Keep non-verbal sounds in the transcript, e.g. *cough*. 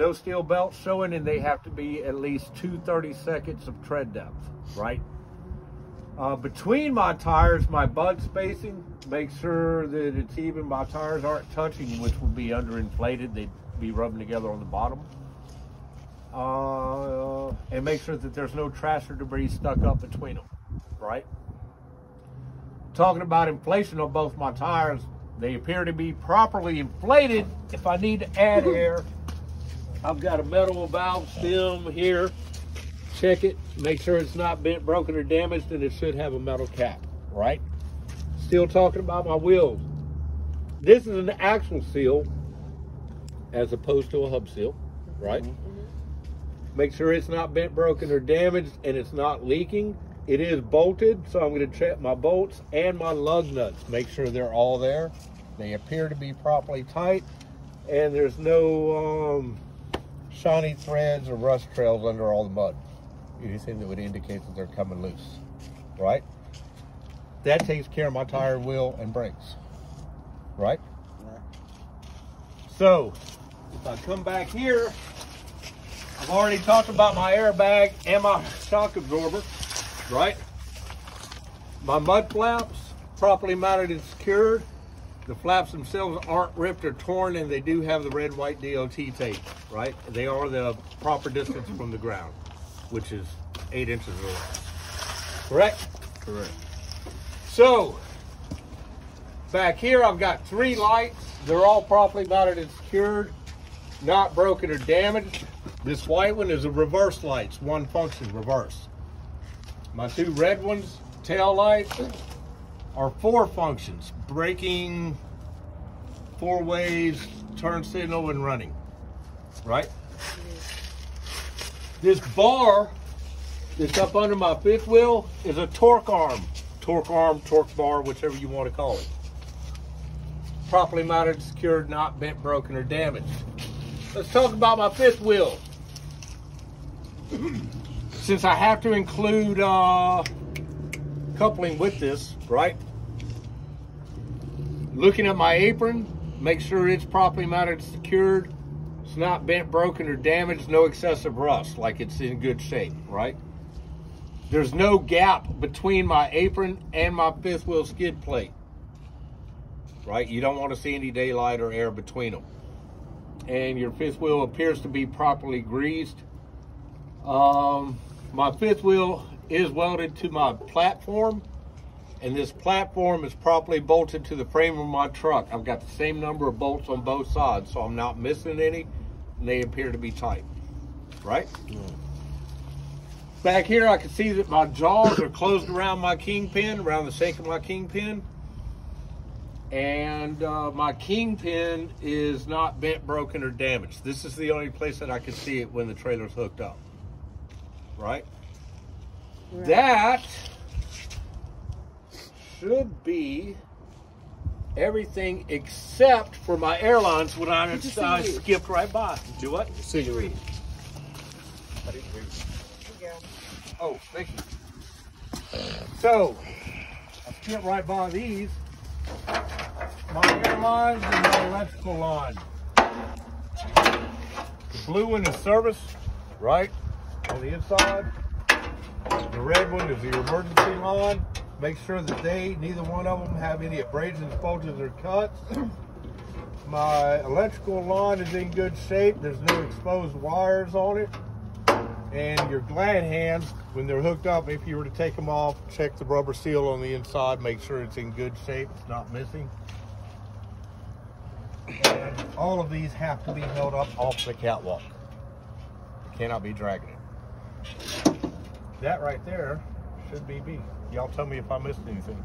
no steel belts showing, and they have to be at least 230 seconds of tread depth, right? Uh, between my tires, my bud spacing, make sure that it's even. My tires aren't touching, which would be underinflated. They'd be rubbing together on the bottom. Uh, and make sure that there's no trash or debris stuck up between them, right? Talking about inflation on both my tires, they appear to be properly inflated. If I need to add *laughs* air, I've got a metal valve stem here. Check it, make sure it's not bent, broken, or damaged, and it should have a metal cap, right? Still talking about my wheels. This is an axle seal as opposed to a hub seal, right? Make sure it's not bent, broken, or damaged, and it's not leaking. It is bolted, so I'm going to check my bolts and my lug nuts. Make sure they're all there. They appear to be properly tight, and there's no um, shiny threads or rust trails under all the mud. Anything that would indicate that they're coming loose, right? That takes care of my tire, wheel, and brakes, right? So, if I come back here, I've already talked about my airbag and my shock absorber, right? My mud flaps, properly mounted and secured. The flaps themselves aren't ripped or torn and they do have the red, white DOT tape, right? They are the proper distance from the ground, which is eight inches or less. Correct? Correct. So, back here I've got three lights. They're all properly mounted and secured, not broken or damaged. This white one is a reverse lights, one function, reverse. My two red ones, tail lights, are four functions, braking, four ways, turn signal, and running, right? This bar that's up under my fifth wheel is a torque arm. Torque arm, torque bar, whichever you want to call it. Properly mounted, secured, not bent, broken, or damaged. Let's talk about my fifth wheel. *clears throat* Since I have to include uh, coupling with this, right? Looking at my apron, make sure it's properly mounted, secured. It's not bent, broken, or damaged. No excessive rust, like it's in good shape, right? There's no gap between my apron and my fifth wheel skid plate, right? You don't want to see any daylight or air between them. And your fifth wheel appears to be properly greased. Um, my fifth wheel is welded to my platform and this platform is properly bolted to the frame of my truck. I've got the same number of bolts on both sides, so I'm not missing any, and they appear to be tight, right? Back here, I can see that my jaws are closed around my kingpin, around the shank of my kingpin. And uh, my kingpin is not bent, broken, or damaged. This is the only place that I can see it when the trailer's hooked up, right? Right. That should be everything except for my airlines when I, Good to see I skipped right by. Do what? Cigarette. I didn't hear you. Oh, thank you. So, I skipped right by these. My airlines and my electrical line. The blue one is service, right? On the inside. The red one is the emergency line. Make sure that they, neither one of them, have any abrasions, bulges, or cuts. *clears throat* My electrical line is in good shape. There's no exposed wires on it. And your glad hands, when they're hooked up, if you were to take them off, check the rubber seal on the inside, make sure it's in good shape, it's not missing. And all of these have to be held up off the catwalk. You cannot be dragging it. That right there should be B. Y'all tell me if I missed anything.